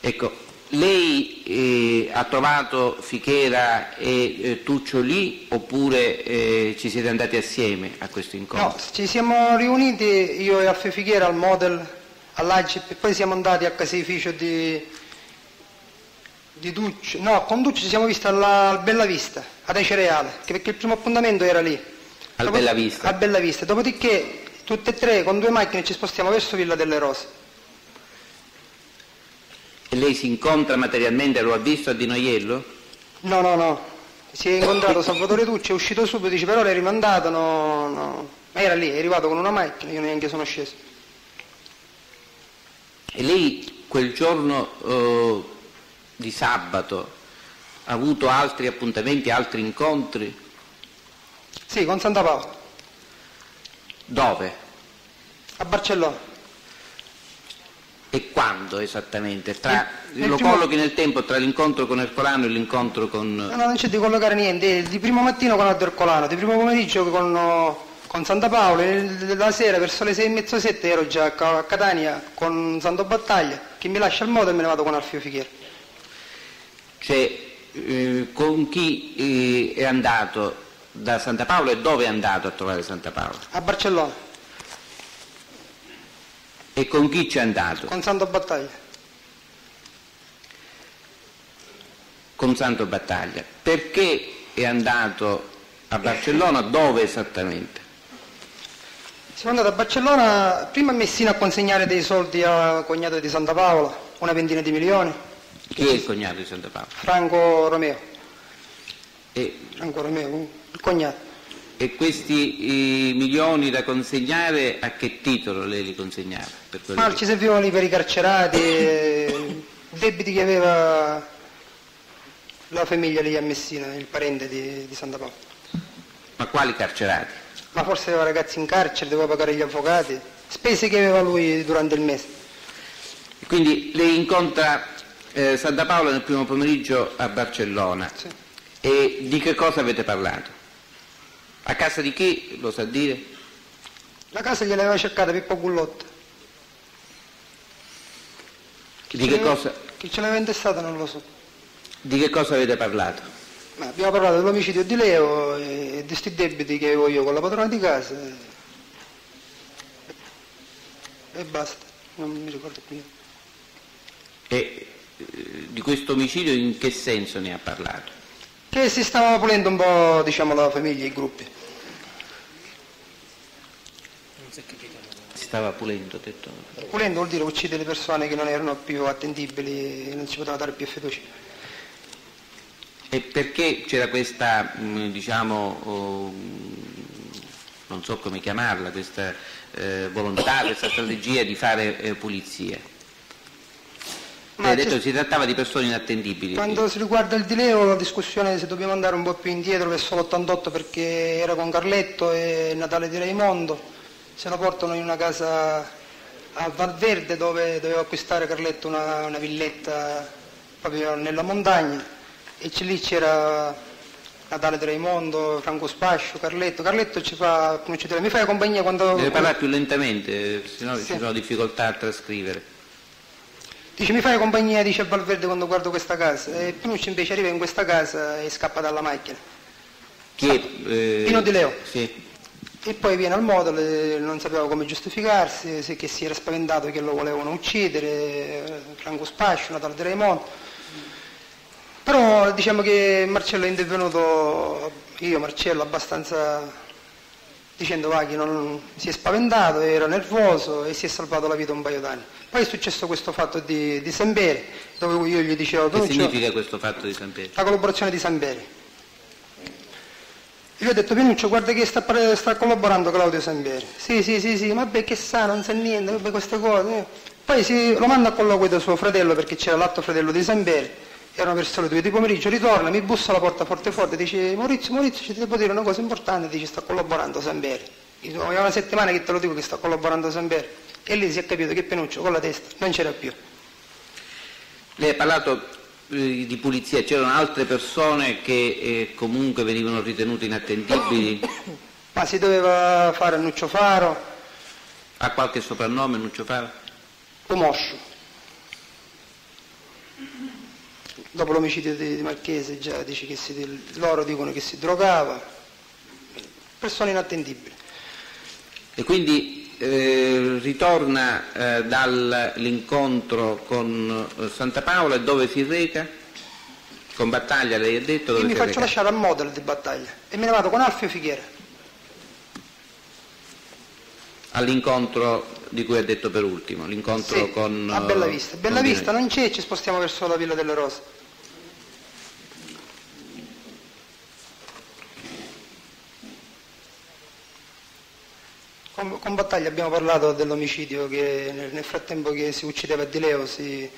Ecco, lei eh, ha trovato Fichera e eh, Tuccio lì oppure eh, ci siete andati assieme a questo incontro?
No, ci siamo riuniti io e Alfio Fighiera al Model, all'Agip e poi siamo andati a caseificio di, di Duccio. No, con Duccio ci siamo visti alla, al Bella Vista, ad Ecereale, perché il primo appuntamento era lì.
Al
Dopo-
Bella Vista?
A Bella Vista. Dopodiché tutte e tre con due macchine ci spostiamo verso Villa delle Rose.
E lei si incontra materialmente, lo ha visto a Di Noiello?
No, no, no. Si è incontrato Salvatore Tucci, è uscito subito, dice però l'hai rimandato, no, no. Ma era lì, è arrivato con una macchina, io neanche sono sceso.
E lei quel giorno eh, di sabato ha avuto altri appuntamenti, altri incontri?
Sì, con Santa Paola,
Dove?
a Barcellona.
E quando esattamente? Tra,
Nel- nel
lo
primo-
collochi nel tempo tra l'incontro con Ercolano e l'incontro con...
No, no, non c'è di collocare niente, di primo mattino con Ercolano, di primo pomeriggio con, con Santa Paola, e la sera verso le sei e mezzo sette ero già a Ca- a Catania con Santo Battaglia, che mi lascia il moto e me ne vado con Alfio Fighiera.
Cioè, eh, con chi eh, è andato da Santa Paola e dove è andato a trovare Santa Paola?
A Barcellona,
E con chi c'è andato?
con Santo Battaglia.
Con Santo Battaglia. Perché è andato a Barcellona? Dove esattamente?
Siamo andati a Barcellona, prima a Messina a consegnare dei soldi al cognato di Santa Paola, una ventina di milioni,
Chi è il cognato di Santa Paola?
Franco Romeo,
E,
Franco Romeo, il cognato.
e questi eh, milioni da consegnare a che titolo lei li consegnava?
Ma
che-
ci servivano per i carcerati, debiti che aveva la famiglia lì a Messina, il parente di, di Santa Paola.
Ma quali carcerati?
Ma forse aveva ragazzi in carcere, doveva pagare gli avvocati, spese che aveva lui durante il mese.
Quindi lei incontra eh, Santa Paola nel primo pomeriggio a Barcellona.
Sì.
E di che cosa avete parlato? A casa di chi? Lo sa dire?
La casa gliel'aveva cercata Pippo Gullotta.
Di che cosa,
Chi ce l'aveva intestata non lo so.
di che cosa avete parlato?
Ma abbiamo parlato dell'omicidio di Leo e di questi debiti che avevo io con la padrona di casa. E, e basta, non mi ricordo più.
E eh, di questo omicidio in che senso ne ha parlato?
Che si stava pulendo un po', diciamo, la famiglia, i gruppi.
Si stava pulendo, detto.
Pulendo vuol dire uccidere le persone che non erano più attendibili e non si poteva dare più fiducia.
E perché c'era questa, mh, diciamo, oh, non so come chiamarla, questa eh, volontà, questa strategia di fare eh, pulizia?
Ma
Lei ha detto che si trattava di persone inattendibili.
Quando si riguarda il Dileo, la discussione se dobbiamo andare un po' più indietro verso l'88 perché era con Carletto e Natale di Raimondo, se lo portano in una casa a Valverde dove doveva acquistare Carletto una, una villetta proprio nella montagna e c'è- lì c'era Natale di Raimondo, Franco Spascio, Carletto. Carletto ci fa, come ci dice, mi fai compagnia quando...
Deve parlare più lentamente, sennò
Sì.
ci sono difficoltà a trascrivere.
Dice mi fai compagnia, dice Valverde quando guardo questa casa e Pinucci invece arriva in questa casa e scappa dalla macchina.
Chi è? eh,
Pino Di Leo.
Sì.
E poi viene al modo, non sapeva come giustificarsi, che si era spaventato che lo volevano uccidere, eh, Franco Spascio, Natale di Diciamo che Marcello è intervenuto, io Marcello, abbastanza dicendo va che non si è spaventato, era nervoso e si è salvato la vita un paio d'anni. Poi è successo questo fatto di, di Sembere, dove io gli dicevo,
Che
"Pinuccio,
significa questo fatto di Pietro?
la collaborazione di Samberi. Io ho detto Pinuccio guarda che sta, sta collaborando Claudio Samberi. Sì, sì, sì, sì, ma beh che sa, non sa niente, vabbè queste cose. Poi si, lo manda a colloquio da suo fratello perché c'era l'altro fratello di Samberi, erano verso le due di pomeriggio, ritorna, mi bussa alla porta forte forte, dice Maurizio, Maurizio ci devo dire una cosa importante, dice sta collaborando Samberi. Dico, è una settimana che te lo dico che sta collaborando Samberi. E lì si è capito che Pinuccio con la testa non c'era più.
Lei ha parlato eh, di pulizia, c'erano altre persone che eh, comunque venivano ritenute inattendibili?
Ma si doveva fare Nuccio Faro,
Ha qualche soprannome, Nuccio Faro?
Omoscio. Dopo l'omicidio di, di Marchese già dice che si- loro dicono che si drogava. Persone inattendibili.
E quindi eh, ritorna eh, dall'incontro con eh, Santa Paola e dove si reca? Con battaglia lei ha detto
Io mi faccio
reca?
lasciare al model di battaglia e me ne vado con Alfio Fighiera.
All'incontro di cui ha detto per ultimo, l'incontro
Sì,
con...
a
eh,
Bella Vista. Bella
con
Vista non c'è, ci spostiamo verso la Villa delle Rose. Con, con Battaglia abbiamo parlato dell'omicidio che nel, frattempo che si uccideva Di Leo si,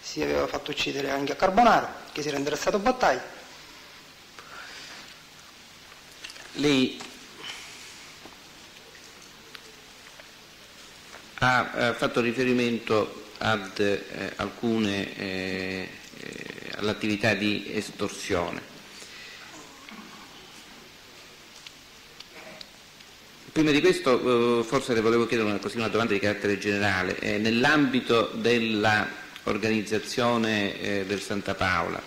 si aveva fatto uccidere anche a Carbonaro, che si era interessato a Battaglia.
Lei ha eh, fatto riferimento ad eh, alcune eh, eh, all'attività di estorsione. Prima di questo eh, forse le volevo chiedere una, così, una domanda di carattere generale. Eh, nell'ambito dell'organizzazione eh, del Santa Paola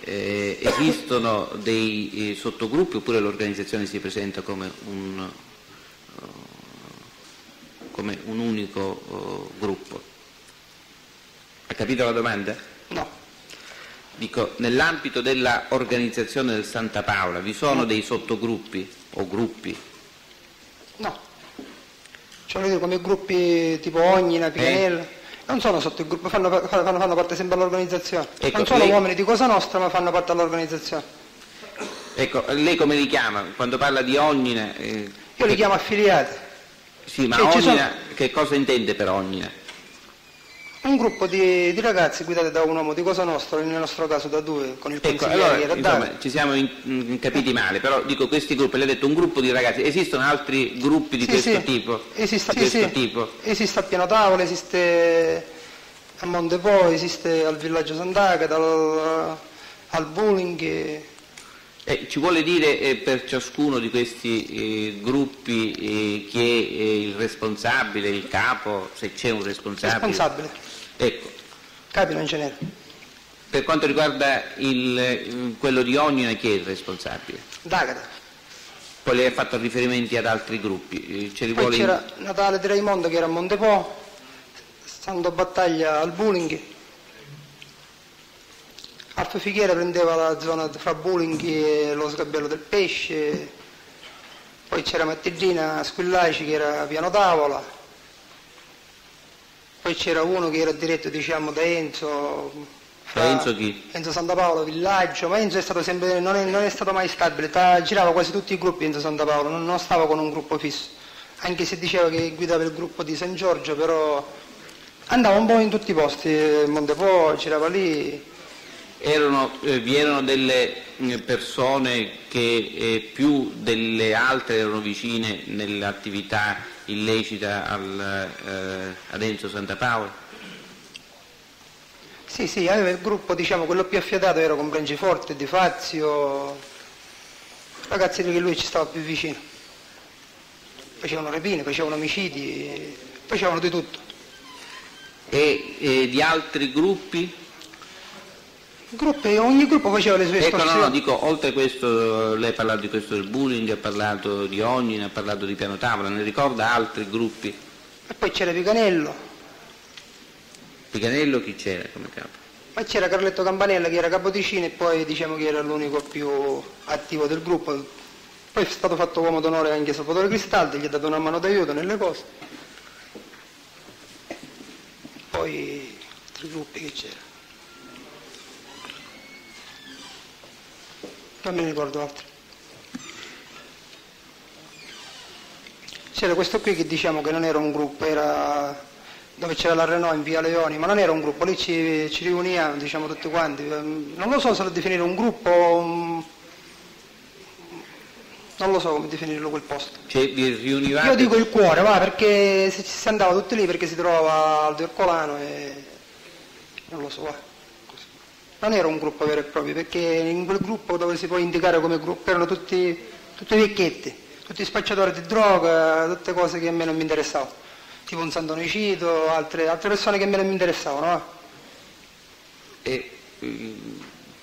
eh, esistono dei eh, sottogruppi oppure l'organizzazione si presenta come un, uh, come un unico gruppo? Ha capito la domanda?
No,
Dico, nell'ambito dell'organizzazione del Santa Paola vi sono dei sottogruppi o gruppi?
No. Cioè, dire, come gruppi tipo Ognina, Picanella, non sono sotto il gruppo, fanno, fanno- fanno parte sempre dell'organizzazione.
Ecco,
non sono
lei-
uomini di Cosa Nostra, ma fanno parte dell'organizzazione.
Ecco, lei come li chiama? Quando parla di Ognina, eh,
Io li chiamo affiliati.
sì, ma
Sì, ci
Ognina, che cosa intende per Ognina?
Un gruppo di, di ragazzi guidati da un uomo di Cosa Nostra, nel nostro caso da due, con il
Ecco,
consigliere
allora, insomma, ci siamo in- in- capiti male, però dico questi gruppi, lei ha detto un gruppo di ragazzi, esistono altri gruppi di
Sì,
questo
sì.
tipo?
Esiste,
Di questo
sì.
tipo?
esiste a Piano Tavola, esiste a Montepo, esiste al villaggio Sant'Agata, al, al Bulling. e-
Eh, ci vuole dire eh, per ciascuno di questi eh, gruppi eh, chi è eh, il responsabile, il capo, se c'è un responsabile?
responsabile.
Ecco,
Capi non ce n'era.
per quanto riguarda il, quello di Ognina, chi è il responsabile?
D'Agata.
Poi lei ha fatto riferimenti ad altri gruppi, eh, ce li
Poi
vuole...
c'era Natale di Raimondo che era a Montepo, Santo Battaglia al Bulling. Alfa Fighiera prendeva la zona fra Bulling e lo sgabello del pesce. Poi c'era Mattellina Squillaci che era piano tavola. Poi c'era uno che era diretto diciamo da Enzo.
Da Enzo chi?
Enzo Santa Paolo, Villaggio, ma Enzo è stato sempre, non, è, non è stato mai stabile, ta- girava quasi tutti i gruppi Enzo Santa Paolo, non, non stava con un gruppo fisso, anche se diceva che guidava il gruppo di San Giorgio, però andava un po' in tutti i posti, Montepo, girava lì,
Erano, eh, vi erano delle eh, persone che eh, più delle altre erano vicine nell'attività illecita al, eh, ad Enzo Santa Paola?
Sì, sì, aveva il gruppo, diciamo, quello più affiatato era con Branciforte, Di Fazio, ragazzi che lui ci stava più vicino. Facevano rapine, facevano omicidi, facevano di tutto.
E eh, di altri gruppi?
Gruppi, ogni gruppo faceva le sue
Ecco, no,
estorsioni.
no, dico, oltre questo, lei ha parlato di questo del bullying, ha parlato di Ognina, ha parlato di piano tavola, ne ricorda altri gruppi?
E poi c'era Picanello,
Picanello chi c'era come capo?
ma c'era Carletto Campanella che era capodicino e poi diciamo che era l'unico più attivo del gruppo. Poi è stato fatto uomo d'onore anche Salvatore Cristaldi, gli ha dato una mano d'aiuto nelle cose. Poi altri gruppi che c'era. Non ne ricordo altri. C'era questo qui che diciamo che non era un gruppo, era dove c'era la Renault in via Leoni, ma non era un gruppo, lì ci, ci riuniamo diciamo tutti quanti. Non lo so se lo definire un gruppo, un- non lo so come definirlo quel posto.
Cioè, vi riunivate?
Io dico il cuore, va, perché se ci si andava tutti lì perché si trovava Aldo Ercolano e non lo so, va. Non era un gruppo vero e proprio, perché in quel gruppo dove si può indicare come gruppo erano tutti, tutti vecchietti, tutti spacciatori di droga, tutte cose che a me non mi interessavano. Tipo un Sant'Onicito, altre, altre persone che a me non mi interessavano, va.
E, eh,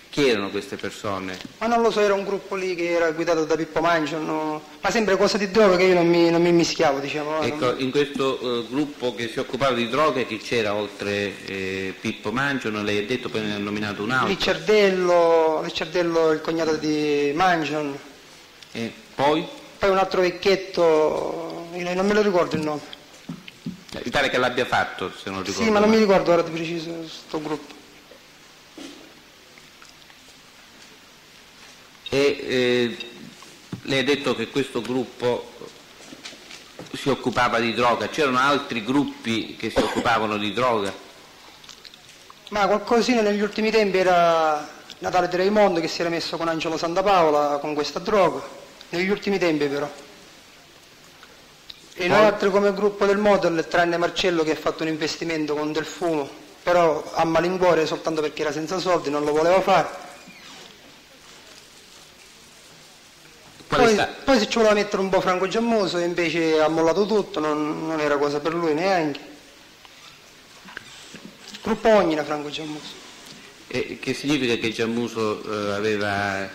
chi erano queste persone?
Ma non lo so, era un gruppo lì che era guidato da Pippo Mancio, no? ma sempre cose di droga che io non mi, non mi mischiavo, diciamo. va, non-
Ecco, in questo eh, gruppo che si occupava di droghe chi c'era oltre eh, Pippo Mangio? Non lei ha detto, poi ne ha nominato un altro.
Licciardello, Licciardello il cognato di Mangion,
E poi?
poi un altro vecchietto, non me lo ricordo il nome.
Mi pare che l'abbia fatto, se non ricordo.
Sì, ma non mi ricordo ora di preciso questo gruppo.
E eh, lei ha detto che questo gruppo si occupava di droga, c'erano altri gruppi che si occupavano di droga?
Ma qualcosina negli ultimi tempi era Natale Raimondo che si era messo con Angelo Santa Paola con questa droga, negli ultimi tempi però. E noi altri come gruppo del Model, tranne Marcello che ha fatto un investimento con del fumo, però a malincuore soltanto perché era senza soldi, non lo voleva fare.
Qual è
Poi, poi se ci voleva mettere un po' Franco Giammoso invece ha mollato tutto, non, non era cosa per lui neanche. Gruppo Ognina Franco Giammoso.
E che significa che Giammuso eh, aveva...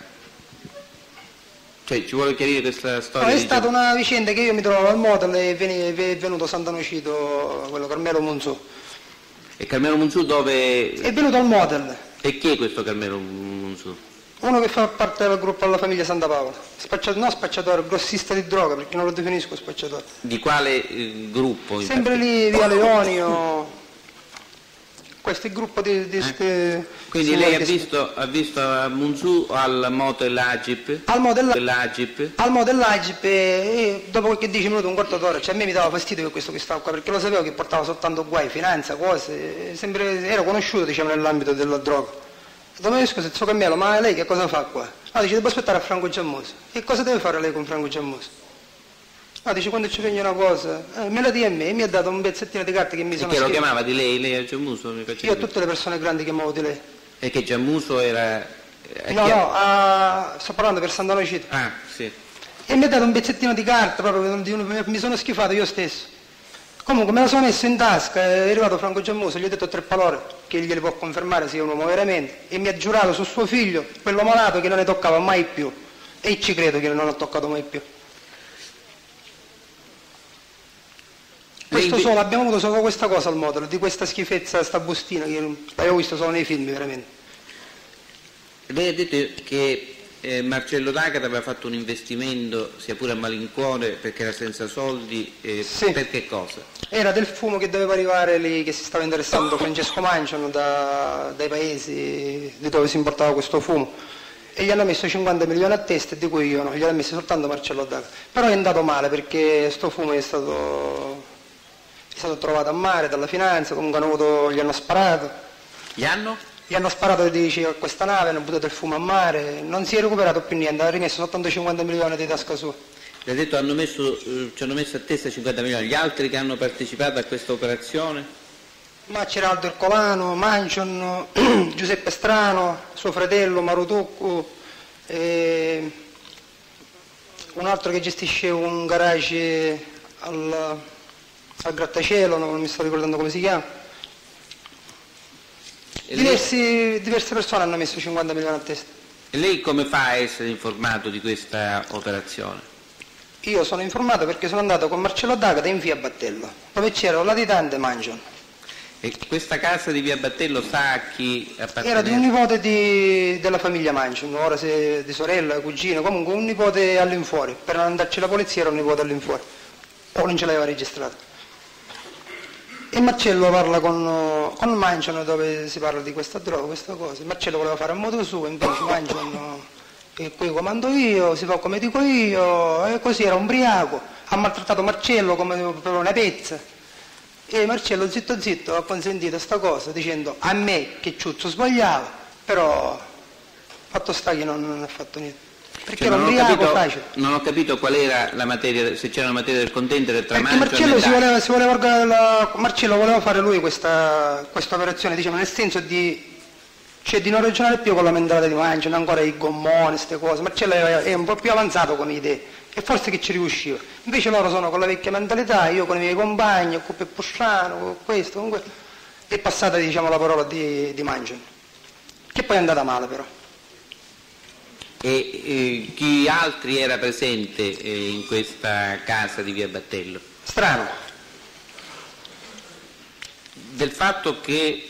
Cioè, ci vuole chiarire questa
No,
storia
è
di
stata
Giam-
una vicenda che io mi trovavo al motel e è venuto Sant'Anocito, quello Carmelo Monzù.
E Carmelo Munzu dove...
È venuto al motel,
E chi è questo Carmelo Munzu?
Uno che fa parte del gruppo alla famiglia Santa Paola. Spacciato, no spacciatore, grossista di droga, perché non lo definisco spacciatore.
Di quale eh, gruppo?
Sempre lì via Leonio. Questo è il gruppo di, di ste-
Quindi
signori
lei ha visto, ha visto a Munzu al motel Agip?
Al motel
L'Agip?
al motel Agip e dopo qualche 10 minuti, un quarto d'ora, cioè a me mi dava fastidio che questo che stava qua, perché lo sapevo che portava soltanto guai, finanza, cose, sempre, era conosciuto diciamo nell'ambito della droga. Domani scusa, suo cammello, ma lei che cosa fa qua? Ah, dice, devo aspettare a Franco Giammoso. E cosa deve fare lei con Franco Giammoso? Ah, dice, quando ci viene una cosa, eh, me la dia a me, e mi ha dato un pezzettino di carta che mi sono
Perché lo chiamava di lei? Lei a Giammuso? Mi
Io a tutte le persone grandi chiamavo di lei.
E che Giammuso era... eh,
No, no, ah, sto parlando per Sant'Anocito.
Ah, sì.
E mi ha dato un pezzettino di carta, proprio di un- mi sono schifato io stesso. Comunque me la sono messo in tasca, è arrivato Franco Giammuso, gli ho detto tre parole, che gliele può confermare se è un uomo veramente, e mi ha giurato su suo figlio, quello malato, che non ne toccava mai più. E ci credo che non ho toccato mai più. Questo solo, abbiamo avuto solo questa cosa al modulo, di questa schifezza, sta bustina, che l'avevo visto solo nei film veramente.
Lei ha detto che eh, Marcello D'Agata aveva fatto un investimento, sia pure a malincuore, perché era senza soldi, eh,
Sì.
per che cosa?
Era del fumo che doveva arrivare lì, che si stava interessando Francesco Manciano da- dai paesi di dove si importava questo fumo. E gli hanno messo 50 milioni a testa, e di cui io no, gli hanno messi soltanto Marcello Daga. Però è andato male perché sto fumo è stato, è stato trovato a mare dalla finanza, comunque hanno avuto- gli hanno sparato.
Gli hanno?
Gli hanno sparato dice, a questa nave, hanno buttato il fumo a mare, non si è recuperato più niente, ha rimesso soltanto 50 milioni di tasca sua.
Le ha detto hanno messo, eh, ci hanno messo a testa 50 milioni. Gli altri che hanno partecipato a questa operazione?
Ma c'era Aldo Ercolano, Mancion, Giuseppe Strano, suo fratello Marutuccu, e un altro che gestisce un garage al, al grattacielo, non mi sto ricordando come si chiama. Diversi- diverse persone hanno messo 50 milioni a testa.
e lei come fa a essere informato di questa operazione?
Io sono informato perché sono andato con Marcello D'Agata in via Battello, dove c'era un latitante Mancion.
E questa casa di Via Battello sa a chi
Era di
appartiene?
un nipote di- della famiglia Mancion, ora se di sorella, cugino, comunque un nipote all'infuori. Per non andarci la polizia era un nipote all'infuori. O non ce l'aveva registrato. E Marcello parla con, con Mancion dove si parla di questa droga, questa cosa. Marcello voleva fare a modo suo, invece Mancion e qui comando io, si fa come dico io, e così era ubriaco. Ha maltrattato Marcello come una pezza. E Marcello zitto zitto ha consentito sta cosa dicendo a me che Ciuzzo sbagliava, però fatto sta che non, non ha fatto niente. Perché
Cioè,
era
non, ho
ubriaco facile.
non ho capito qual era la materia, se c'era una materia del contendere tra
Perché
Mancion
Marcello
e
si voleva, si voleva la- Marcello voleva fare lui questa, questa operazione, diciamo, nel senso di, cioè, di non ragionare più con la mentalità di Manciano, ancora i gommoni, queste cose. Marcello è, un po' più avanzato come idee e forse che ci riusciva. Invece loro sono con la vecchia mentalità, io con i miei compagni, con Peppusciano, con questo, con questo. È passata diciamo, la parola di, di Manciano, che poi è andata male però.
E eh, chi altri era presente eh, in questa casa di Via Battello?
Strano.
Del fatto che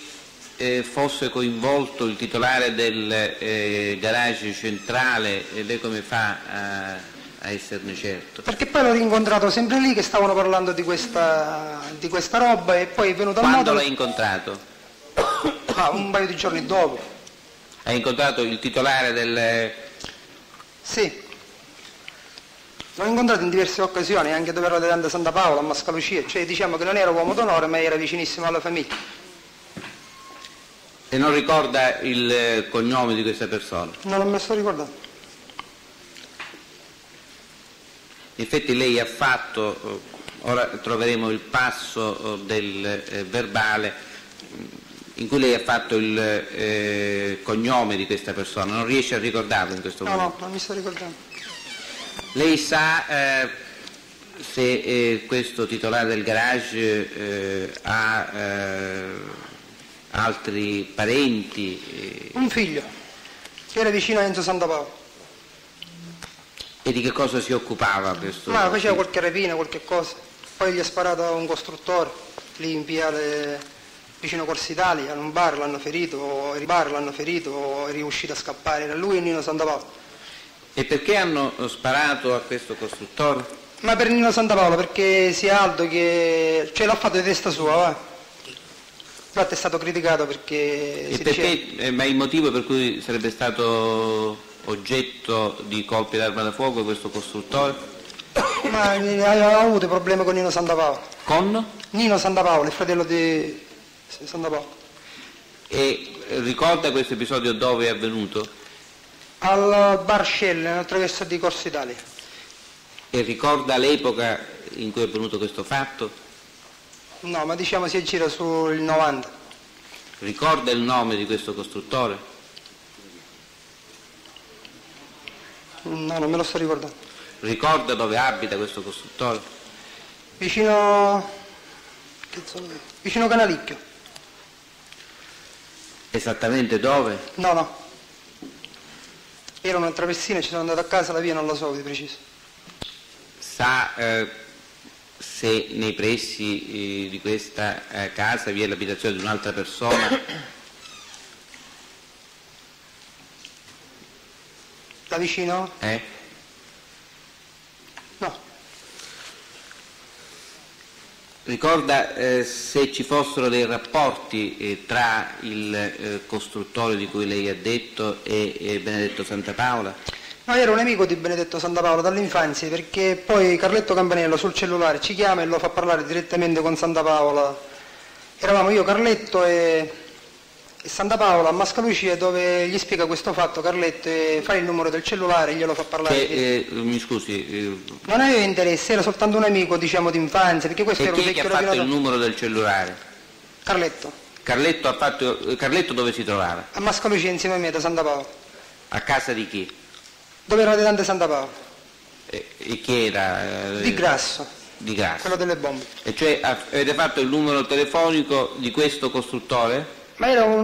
eh, fosse coinvolto il titolare del eh, garage centrale, e lei come fa a, a esserne certo?
Perché poi l'ho rincontrato sempre lì che stavano parlando di questa, di questa roba e poi è venuto al
Quando
modo
l'ha incontrato?
ah, un paio di giorni dopo.
Ha incontrato il titolare del...
Sì. L'ho incontrato in diverse occasioni, anche dove ero davanti a Santa Paola, a Mascalucia, cioè diciamo che non era uomo d'onore ma era vicinissimo alla famiglia.
E non ricorda il eh, cognome di questa persona?
Non l'ho messo a ricordare.
In effetti lei ha fatto, eh, ora troveremo il passo eh, del verbale, in cui lei ha fatto il eh, cognome di questa persona, non riesce a ricordarlo in questo
No,
momento.
no, non mi sto ricordando.
Lei sa eh, se eh, questo titolare del garage eh, ha eh, altri parenti? eh,
Un figlio, che era vicino a Enzo Santapaolo.
e di che cosa si occupava questo?
Ma faceva qualche rapina, qualche cosa. Poi gli ha sparato a un costruttore, lì in Piale vicino Corsa Italia, in un bar l'hanno ferito, bar l'hanno ferito, è riuscito a scappare. Era lui e Nino Santapaolo.
E perché hanno sparato a questo costruttore?
Ma per Nino Santapaolo, perché sia alto che... cioè l'ha fatto di testa sua, va. Infatti è stato criticato perché...
E perché, eh, ma il motivo per cui sarebbe stato oggetto di colpi d'arma da fuoco questo costruttore?
Ma eh, aveva avuto problemi con Nino Santapaolo.
Con?
Nino Santapaolo, il fratello di Santapaolo.
E ricorda questo episodio dove è avvenuto?
Al bar Shell, nel traverso di Corsa Italia.
E ricorda l'epoca in cui è avvenuto questo fatto?
No, ma diciamo si aggira sul 90.
Ricorda il nome di questo costruttore?
No, non me lo sto ricordando.
Ricorda dove abita questo costruttore?
Vicino... Vicino Canalicchio.
Esattamente dove?
No, no. Era una traversina, ci sono andato a casa, la via non la so di preciso.
Sa eh, se nei pressi eh, di questa eh, casa vi è l'abitazione di un'altra persona?
Da vicino?
Eh? Ricorda eh, se ci fossero dei rapporti eh, tra il eh, costruttore di cui lei ha detto e, e Benedetto Santa Paola?
No, era un amico di Benedetto Santapaolo dall'infanzia perché poi Carletto Campanello sul cellulare ci chiama e lo fa parlare direttamente con Santa Paola. Eravamo io, Carletto e Santa Paola a Mascalucia dove gli spiega questo fatto Carletto e fa il numero del cellulare e glielo fa parlare.
Che, eh, mi scusi, eh,
Non aveva interesse, era soltanto un amico diciamo d'infanzia perché questo era un vecchio
ha fatto il
rapinato.
numero del cellulare?
Carletto,
Carletto, ha fatto, eh, Carletto dove si trovava?
a Mascalucia insieme a me da Santa Paola.
A casa di chi?
Dove era di tante Santa Paola?
E, e chi era? eh,
Di Grasso,
Di Grasso.
quello delle bombe.
E cioè avete fatto il numero telefonico di questo costruttore?
Ma era un